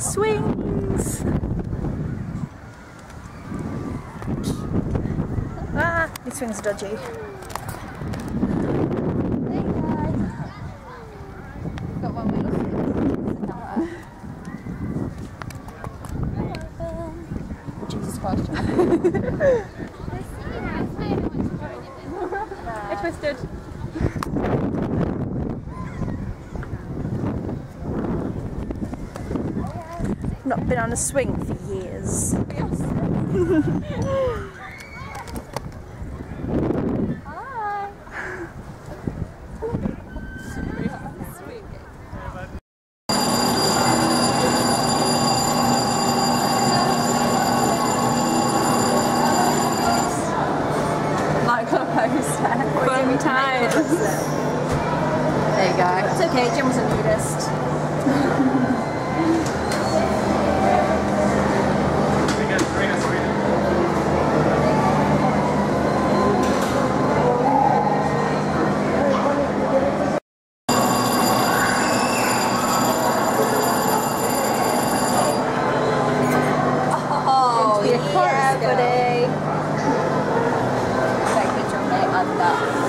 Swings! Ah, these swings are dodgy. Got one with Jesus Christ. I twisted. Not been on a swing for years. Fun times. There you go. It's okay, Jim was a nudist. Your yeah, chorus, buddy. Take a picture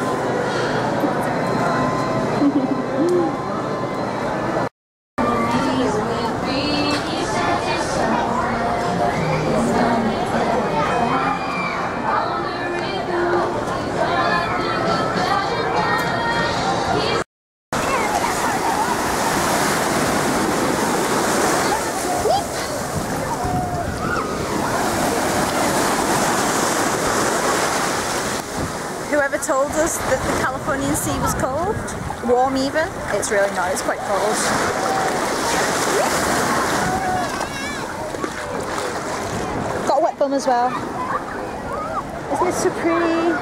us that the Californian sea was cold, warm even, it's really not, it's quite cold. Got a wet bum as well. Isn't it so pretty?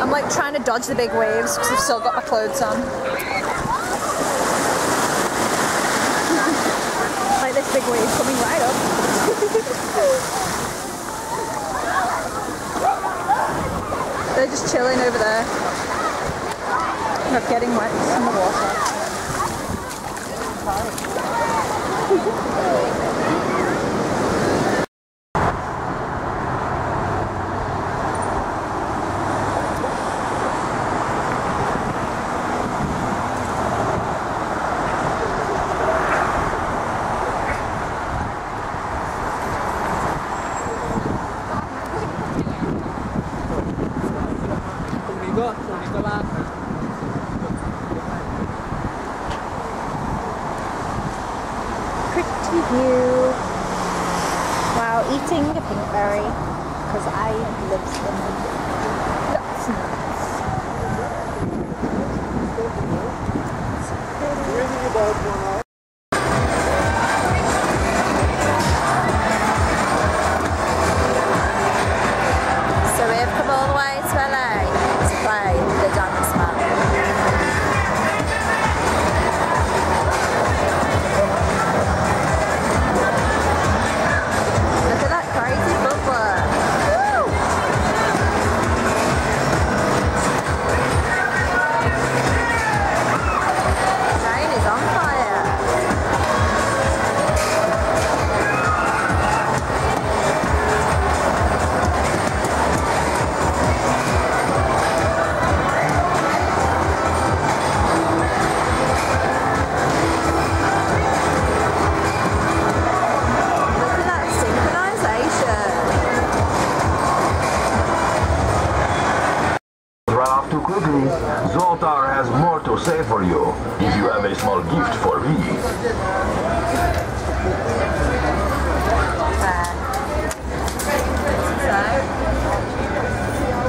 I'm like trying to dodge the big waves because I've still got my clothes on. like this big wave coming right up. They're just chilling over there. Not getting wet in the water. Pretty view. Wow, eating a pinkberry because I love them. That's quickly. Zoltar has more to say for you if you have a small gift for me. Uh,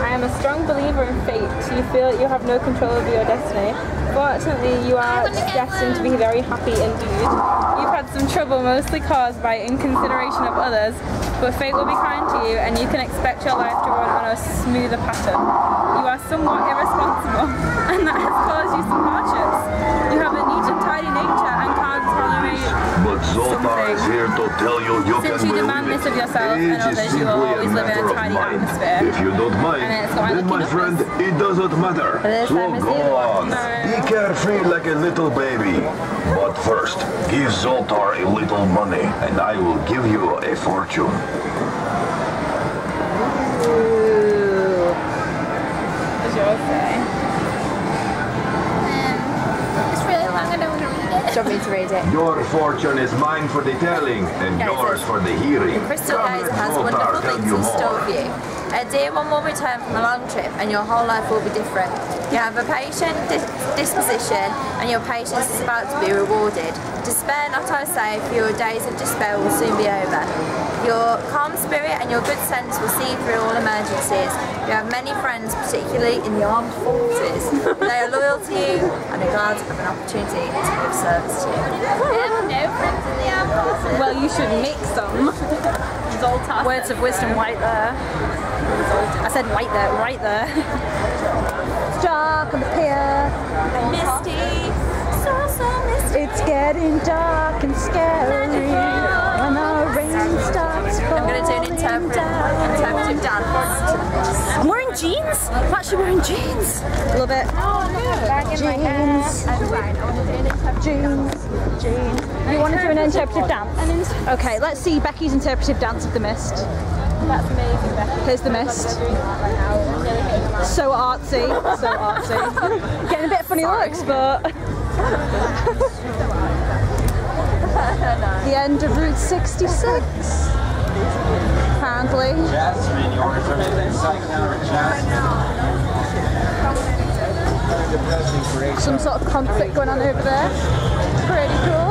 I am a strong believer in fate. You feel that you have no control over your destiny. Fortunately, you are destined to be very happy indeed. You've had some trouble, mostly caused by inconsideration of others, but fate will be kind to you and you can expect your life to run on a smoother pattern. You are somewhat irresponsible, and that has caused you some hardships. You have a neat and tidy nature and can't tolerate But Zoltar is here to tell you you Since can you demand this of yourself and others, you will always live in a tidy mind. atmosphere. If you don't mind, And it's got my then my friend, it doesn't matter. So time it's the go on. Be carefree like a little baby. But first, give Zoltar a little money, and I will give you a fortune. What's yours? It's really long, I don't want to read it. Do you want me to read it? Your fortune is mine for the telling, and Yeah, yours for the hearing. The Crystal Come, Gazer has wonderful things in store for you. Uh, a dear one will return from a long trip and your whole life will be different. You have a patient dis- disposition and your patience is about to be rewarded. Despair not, I say, for your days of despair will soon be over. Your calm spirit and your good sense will see through all emergencies. You have many friends, particularly in the armed forces. they are loyal to you and are glad have an opportunity to of service to you. I have no friends in the armed forces. Well, you should make some. Zoltar. Words of wisdom, right there. I said right there, right there. it's dark on the pier. Misty, so, so misty. It's getting dark and scary when the rain starts I'm going to do an falling interpret- down. interpretive dance. I'm wearing jeans. I'm actually wearing jeans. Love it. Jeans. Jeans. Jeans. You want to do an interpretive dance? Okay, let's see Becky's interpretive dance of the mist. That's amazing, Becky. Here's the mist. So artsy, so artsy. Getting a bit funny looks, but. the end of Route 66. Apparently. Jasmine, you ordered something inside counter, Jasmine. Some sort of conflict going on over there.